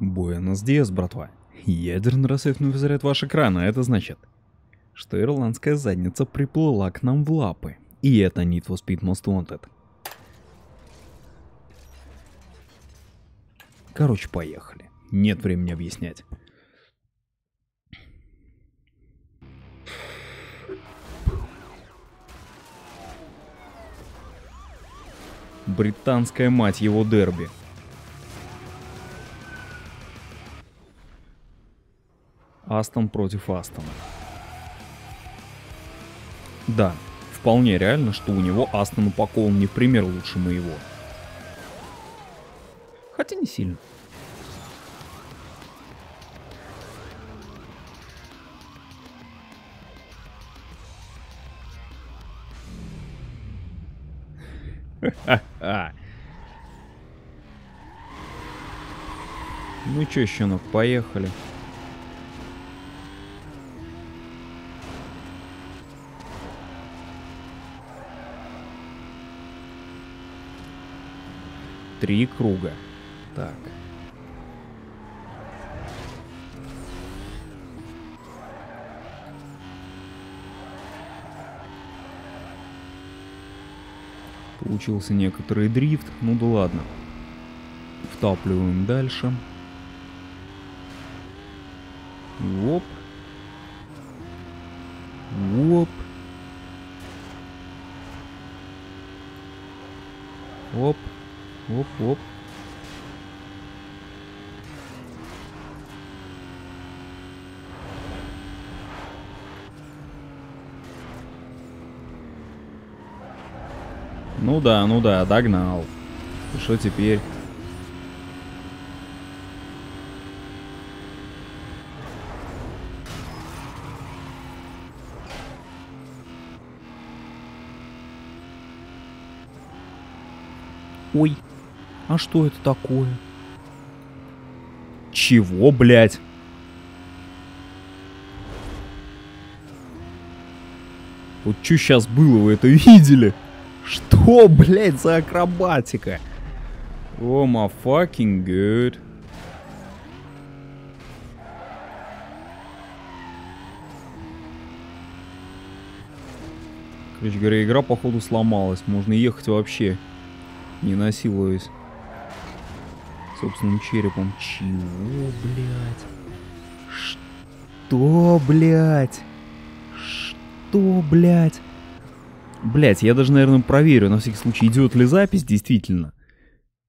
Буэнос Диас, братва. Ядерный рассвет вызывает ваш экран, а это значит, что ирландская задница приплыла к нам в лапы. И это Need for Speed Most Wanted. Короче, поехали. Нет времени объяснять. Британская мать его дерби. Астон против Астона. Да, вполне реально, что у него Астон упакован не в пример лучше моего. Хотя не сильно. Ну чё, щенок, поехали. Три круга. Так. Получился некоторый дрифт, ну да ладно. Втапливаем дальше. Оп. Ну да, ну да, догнал. И что теперь? Ой, а что это такое? Чего, блядь? Вот что сейчас было, вы это видели? Что, блядь, за акробатика? О, oh, my fucking good. Короче говоря, игра походу сломалась. Можно ехать вообще, не насилуясь собственным черепом. Чего, блядь? Что, блядь? Что, блядь? Блять, я даже, наверное, проверю на всякий случай, идет ли запись действительно.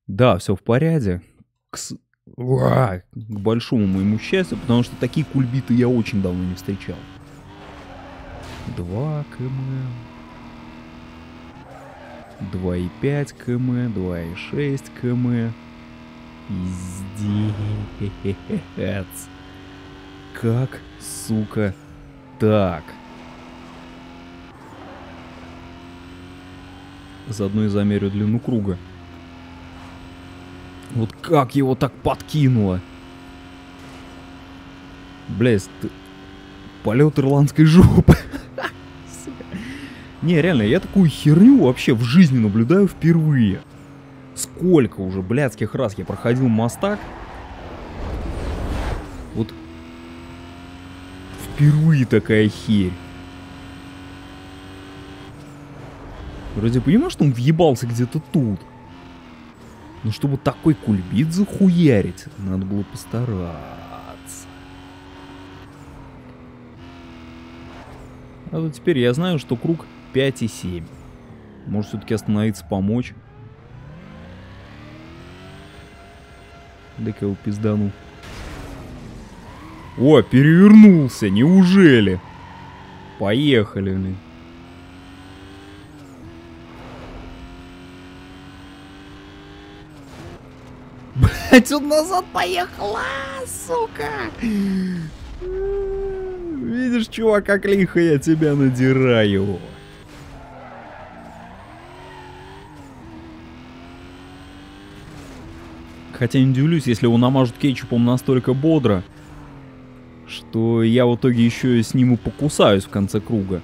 Да, все в порядке. К, с... Уа! к большому моему счастью, потому что такие кульбиты я очень давно не встречал. 2 км. 2,5 км, 2,6 км. Пиздец. Как, сука, так? Заодно и замерю длину круга. Вот как его так подкинуло? Блять, ты... полет ирландской жопы. Не, реально, я такую херню вообще в жизни наблюдаю впервые. Сколько уже блядских раз я проходил мостак. Вот впервые такая херь. Вроде понимаю, что он въебался где-то тут. Но чтобы такой кульбит захуярить, надо было постараться. А вот теперь я знаю, что круг 5 и 7. Может все-таки остановиться, помочь. Дай-ка его пиздану. О, перевернулся, неужели? Поехали, блин. Блять, он назад поехал, а, сука! Видишь, чувак, как лихо я тебя надираю. Хотя не удивлюсь, если его намажут кетчупом настолько бодро, что я в итоге еще и с ним и покусаюсь в конце круга.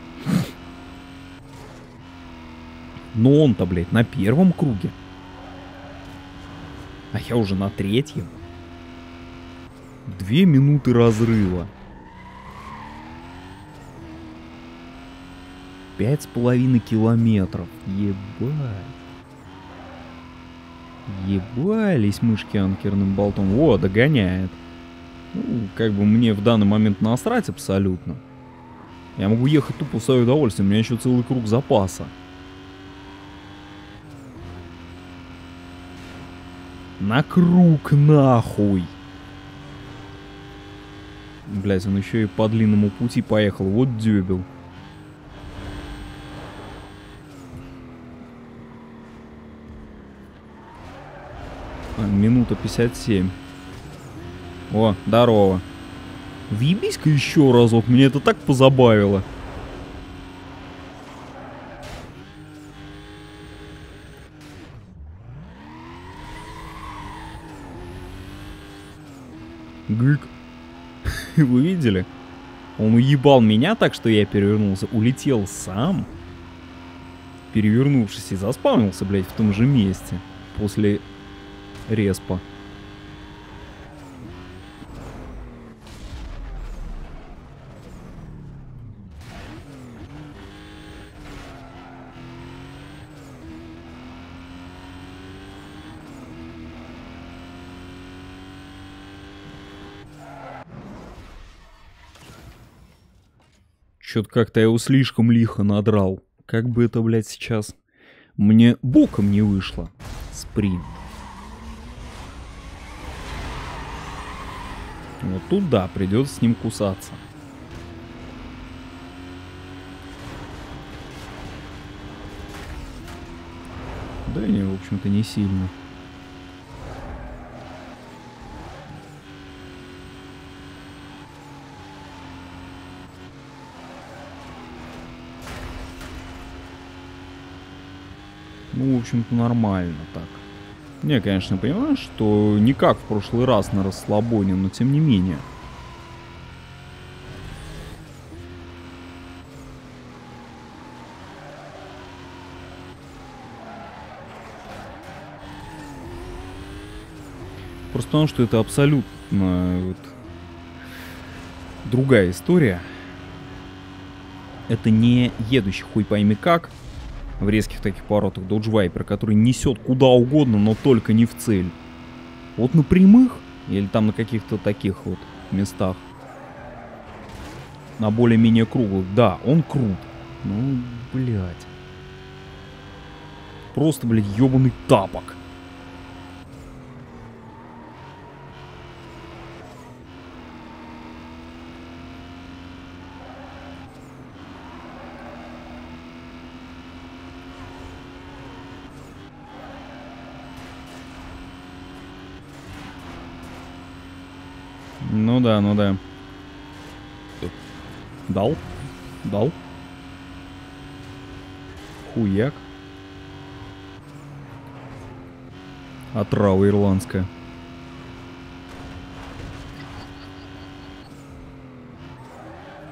Но он-то, блядь, на первом круге. А я уже на третьем. Две минуты разрыва. Пять с половиной километров. Ебать. Ебались мышки анкерным болтом. О, догоняет. Ну, как бы мне в данный момент насрать абсолютно. Я могу ехать тупо в свое удовольствие. У меня еще целый круг запаса. На круг нахуй. Блять, он еще и по длинному пути поехал. Вот дебил. А, минута 57. О, здорово. Въебись-ка еще разок, мне это так позабавило. Гык. Вы видели? Он уебал меня так, что я перевернулся. Улетел сам. Перевернувшись и заспавнился, блядь, в том же месте. После респа. Чё-то как-то я его слишком лихо надрал. Как бы это, блядь, сейчас мне боком не вышло. Спринт. Вот тут да, придется с ним кусаться. Да не, в общем-то, не сильно. Ну, в общем-то, нормально так. Не, конечно, понимаю, что не как в прошлый раз на расслабоне, но тем не менее. Просто потому, что это абсолютно вот, другая история. Это не едущий хуй пойми как, в резких таких поворотах Dodge Viper, который несет куда угодно, но только не в цель. Вот на прямых или там на каких-то таких вот местах, на более-менее круглых, да, он крут. Ну, блядь. Просто, блядь, ебаный тапок. Да, ну да. Дал? Дал? Хуяк. Отрава ирландская.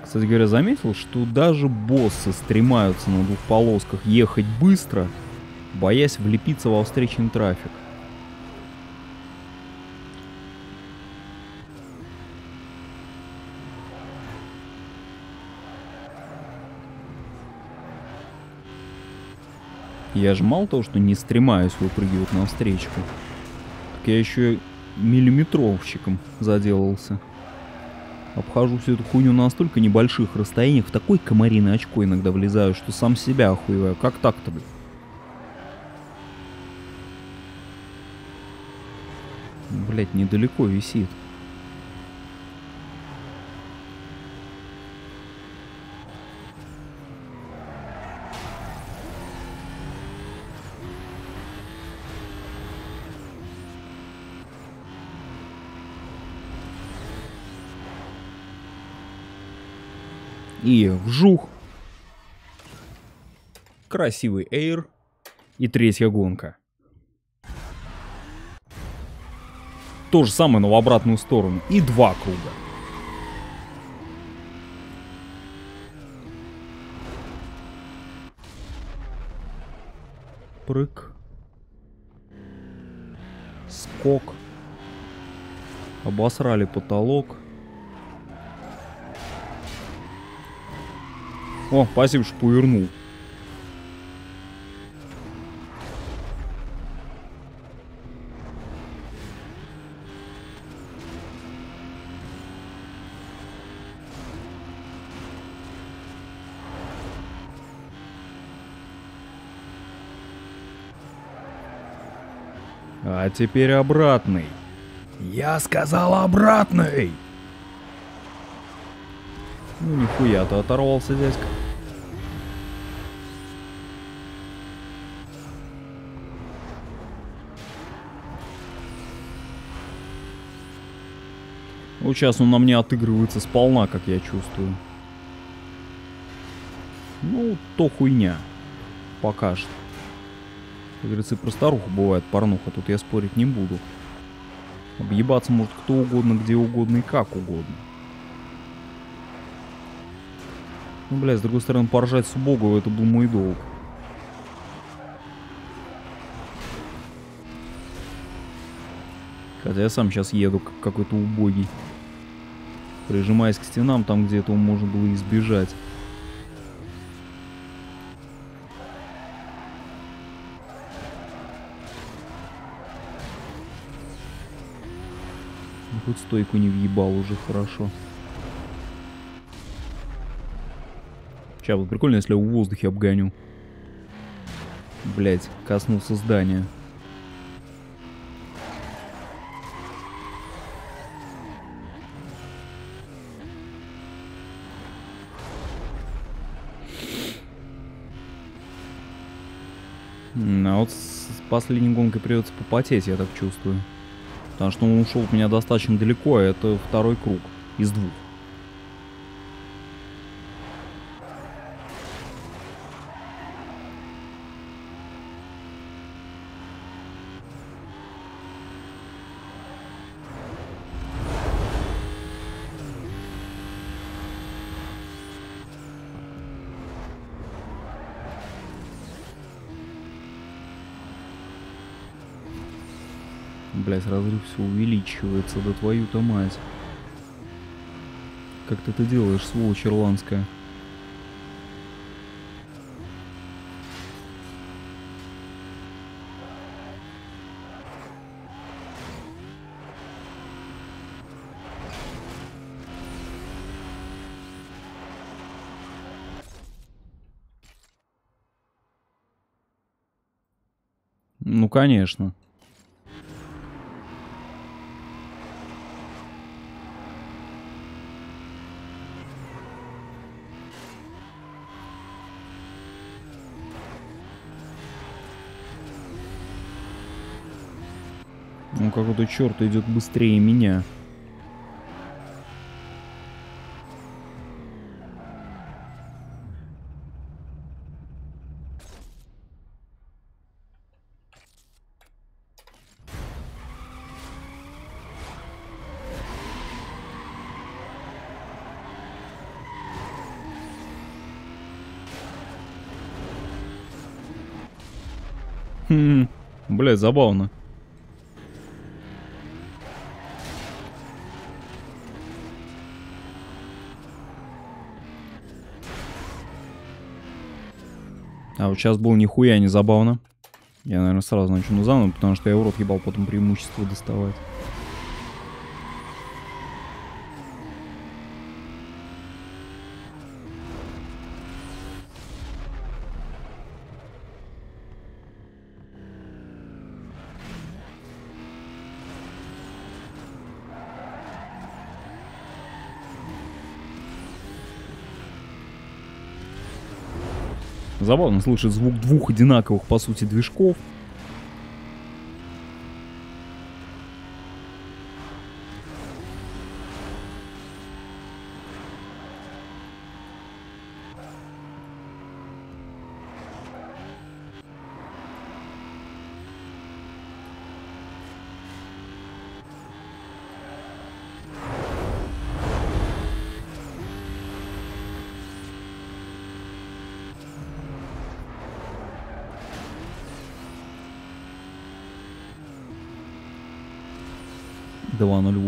Кстати говоря, заметил, что даже боссы стремаются на двух полосках ехать быстро, боясь влепиться во встречный трафик. Я же мало того, что не стремаюсь выпрыгивать на встречку, так я еще миллиметровщиком заделался. Обхожу всю эту хуйню на настолько небольших расстояниях, в такой комариное очко иногда влезаю, что сам себя охуеваю. Как так-то, блин? Блять, недалеко висит. И вжух. Красивый эйр. И третья гонка. То же самое, но в обратную сторону. И два круга. Прыг. Скок. Обосрали потолок. О, спасибо, что повернул. А теперь обратный. Я сказал обратный! Ну нихуя, ты оторвался, дядька. Вот сейчас он на мне отыгрывается сполна, как я чувствую. Ну, то хуйня. Пока что. Как говорится, и про старуху бывает порнуха, тут я спорить не буду. Объебаться может кто угодно, где угодно и как угодно. Ну, бля, с другой стороны, поржать с убогого, это был мой долг. Хотя я сам сейчас еду как какой-то убогий. Прижимаясь к стенам, там где этого можно было избежать. Ну, хоть стойку не въебал уже хорошо. Сейчас будет прикольно, если я в воздухе обгоню. Блять, коснулся здания. А вот с последней гонкой придется попотеть, я так чувствую. Потому что он ушел от меня достаточно далеко, а это второй круг из двух. Блять, разрыв все увеличивается, да твою-то мать. Как ты это делаешь, сволочь ирландская? Ну, конечно. Ну какой-то черт идет быстрее меня. Хм, забавно. А вот сейчас было нихуя не забавно. Я, наверное, сразу начну заново, потому что я в рот ебал потом преимущество доставать. Забавно слышать звук двух одинаковых, по сути, движков.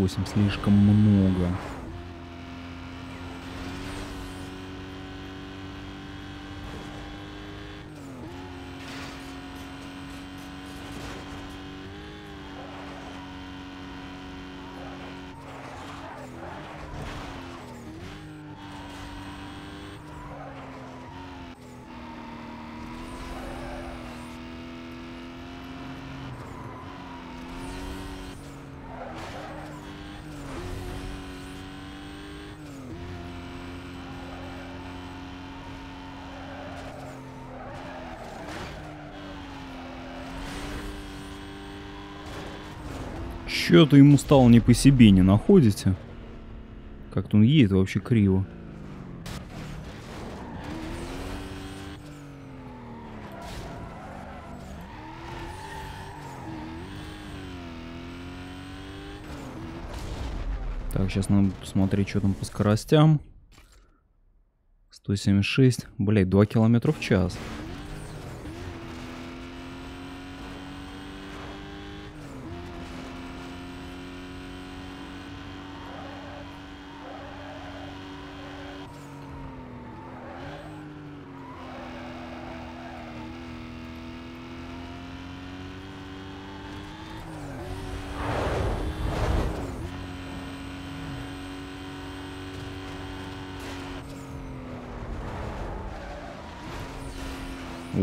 2.08 слишком много. Чё-то ему стало не по себе, не находите? Как-то он едет вообще криво. Так, сейчас надо смотреть, что там по скоростям. 176. Блять, 2 километра в час.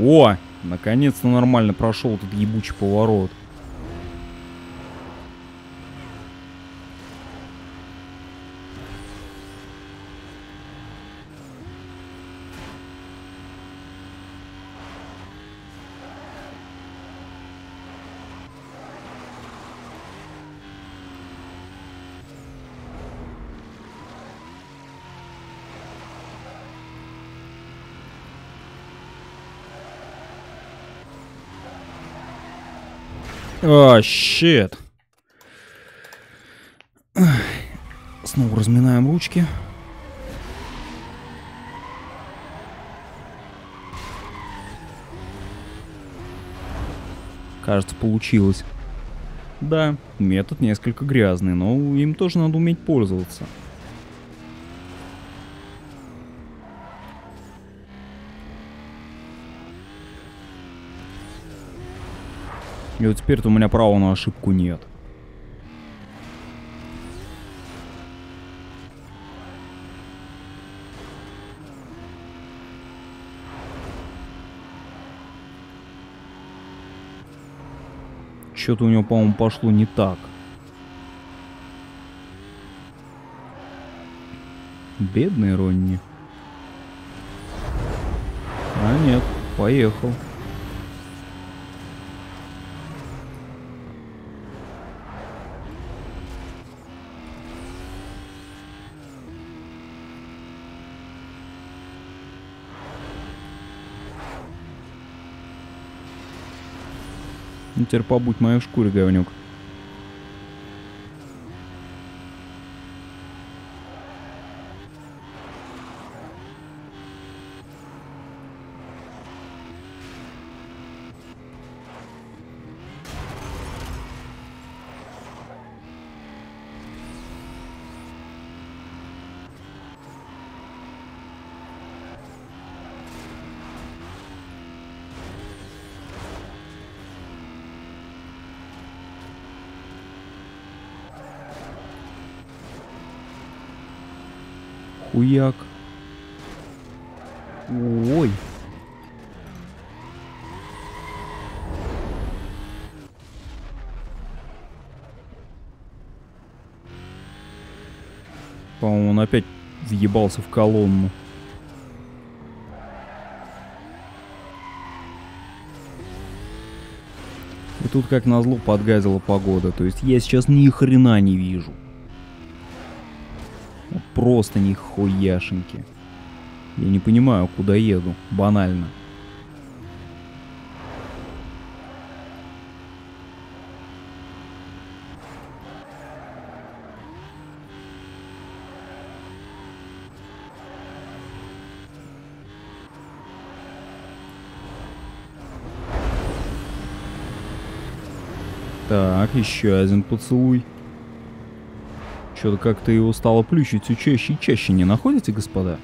О, наконец-то нормально прошел этот ебучий поворот. А, щет. Снова разминаем ручки. Кажется, получилось. Да, метод несколько грязный, но им тоже надо уметь пользоваться. И вот теперь-то у меня права на ошибку нет. Что-то у него, по-моему, пошло не так. Бедный Ронни. А нет, поехал. Теперь побудь в моей шкуре, говнюк. Хуяк. Ой. По-моему, он опять въебался в колонну. И тут, как назло, подгазила погода. То есть я сейчас ни хрена не вижу просто нихуяшеньки. Я не понимаю, куда еду. Банально. Так, еще один поцелуй. Что-то как-то его стало плющить все чаще и чаще, не находите, господа?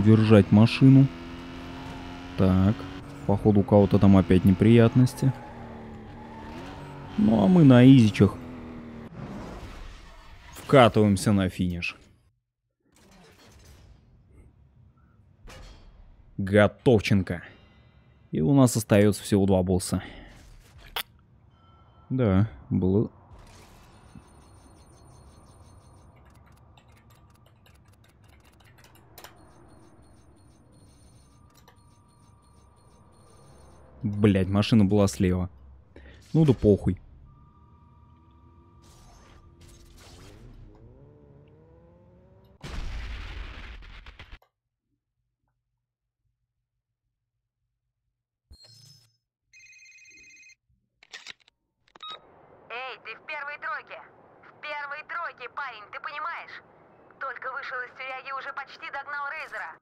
Удержать машину. Так, походу у кого-то там опять неприятности. Ну а мы на изичах вкатываемся на финиш. Готовченко. И у нас остается всего два босса. Да, было Блять, машина была слева. Ну да похуй. Эй, ты в первой тройке! В первой тройке, парень, ты понимаешь? Только вышел из тюряги, уже почти догнал Рейзера.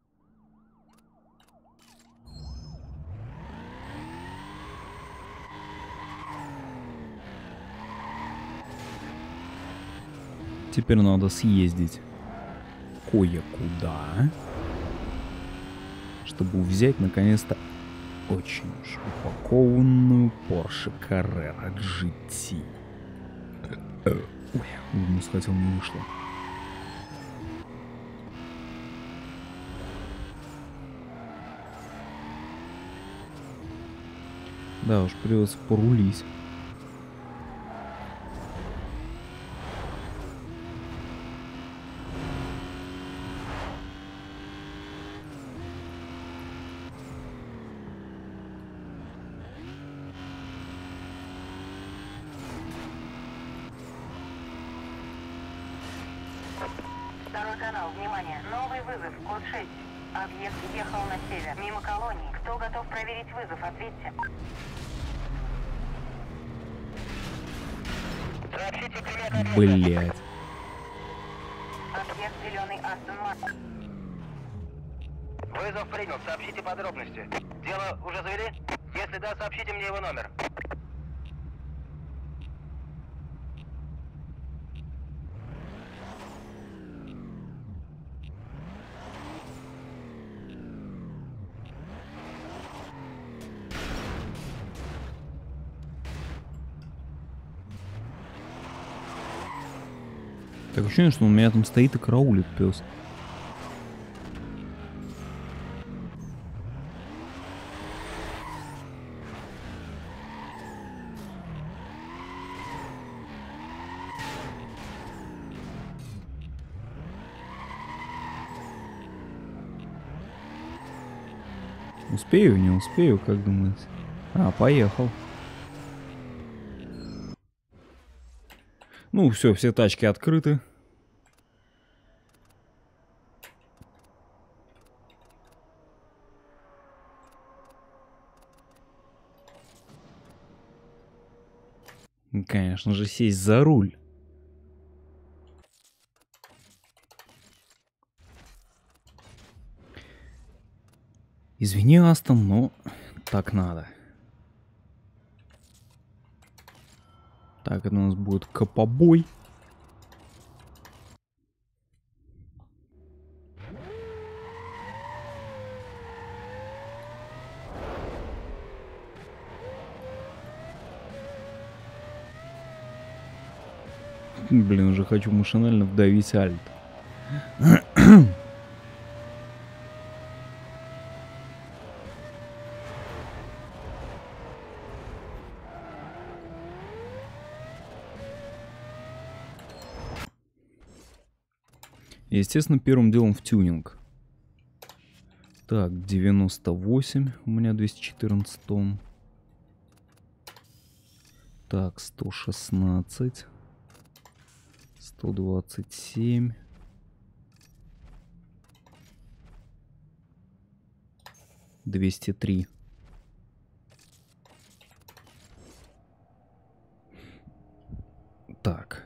Теперь надо съездить кое-куда, чтобы взять наконец-то очень уж упакованную Porsche Carrera GT. Ой, не схватил, не вышло. Да уж, придется порулить. Второй канал, внимание, новый вызов, код 6. Объект ехал на север, мимо колонии. Кто готов проверить вызов, ответьте. Блять. Объект зеленый Астон. Вызов принял, сообщите подробности. Дело уже завели? Если да, сообщите мне его номер. Так ощущение, что он меня там стоит и караулит пес. Успею, не успею, как думаете? А, поехал. Ну, все, все тачки открыты. Конечно же, сесть за руль. Извини, Астон, но так надо. Так, это у нас будет копобой. Блин, уже хочу машинально вдавить альт. Естественно, первым делом в тюнинг. Так, 98 у меня 214 тонн. Так, 116. 127. Двести три. Так.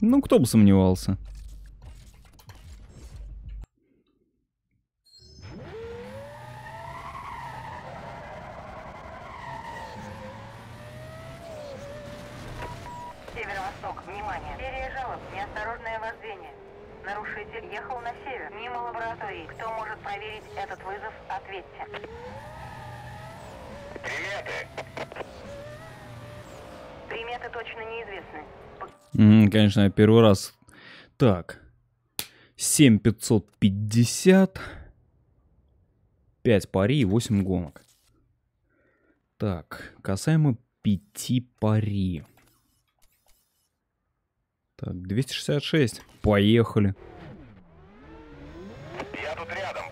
Ну, кто бы сомневался. Северо-восток, внимание. Серия жалоб, неосторожное вождение. Нарушитель ехал на север, мимо лаборатории. Кто может проверить этот вызов, ответьте. Приметы. Приметы точно неизвестны. М, Конечно, я первый раз. Так. 7550. 5 пари и 8 гонок. Так, касаемо 5 пари. Так, 266. Поехали. Я тут рядом,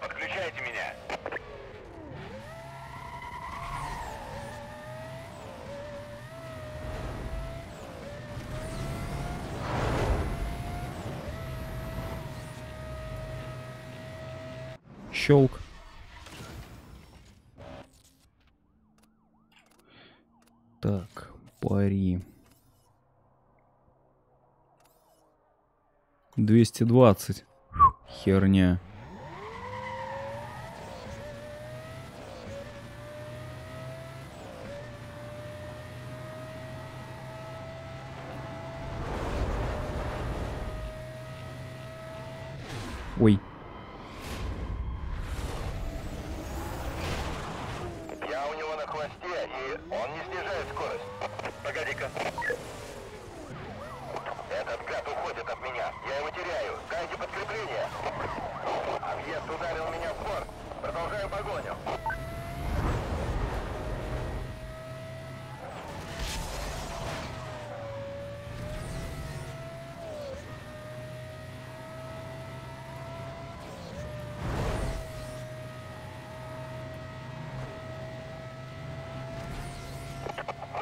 Щелк. Так, пари. 220. Фу, Херня. Ой, Я у него на хвосте, и он не снижает скорость. Погоди-ка. Этот гад уходит от меня. Я его теряю. Дайте подкрепление. Объезд ударил меня в борт. Продолжаю погоню.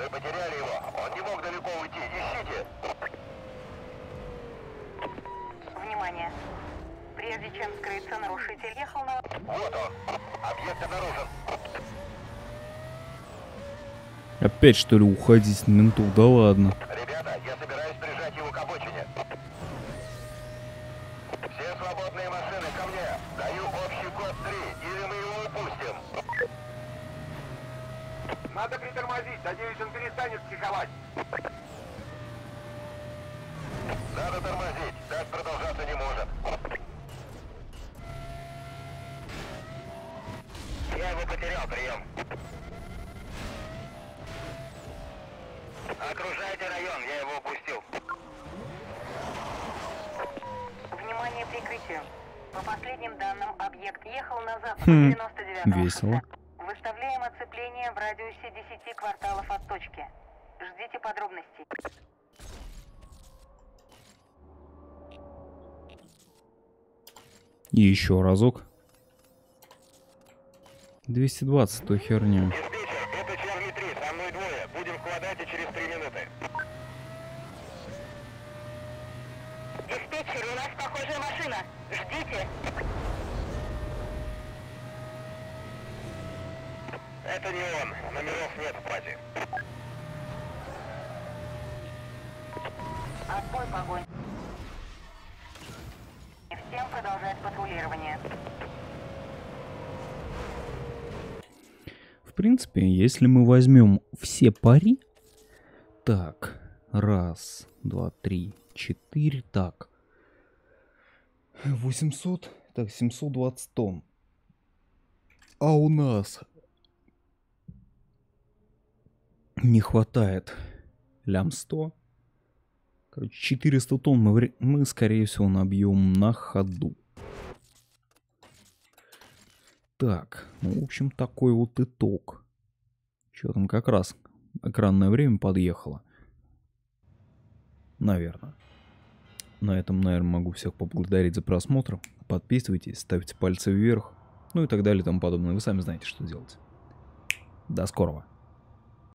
Мы потеряли его. Он не мог далеко уйти. Ищите. Внимание. Прежде чем скрыться, нарушитель ехал на... Вот он. Объект обнаружен. опять что ли уходить с ментов? Да ладно. Ребята, я собираюсь прижать его к обочине. Все свободные машины ко мне. Даю общий код 3, или мы его упустим. Надо притормозить. Надеюсь, он перестанет психовать. Надо тормозить. Так продолжаться не может. Я его потерял, прием. Окружайте район, я его упустил. Внимание прикрытию. По последним данным, объект ехал на запад Хм, 99 весело. Выставляем оцепление в радиусе 10 кварталов от точки. Ждите подробностей. И еще разок. 220, то херня. Диспетчер, это Чарли 3, со мной двое. Будем в квадрате через три минуты. Диспетчер, у нас похожая машина. Ждите. Это не он. Номеров нет в базе. Отбой погонь. И всем продолжать патрулирование. Принципе, если мы возьмем все пари... Так, раз, два, три, четыре, так. 800, так, 720 тонн. А у нас не хватает лям 100. Короче, 400 тонн мы, мы, скорее всего, набьем на ходу. Так, ну, в общем, такой вот итог. Что там как раз экранное время подъехало. Наверное. На этом, наверное, могу всех поблагодарить за просмотр. Подписывайтесь, ставьте пальцы вверх, ну и так далее и тому подобное. Вы сами знаете, что делать. До скорого.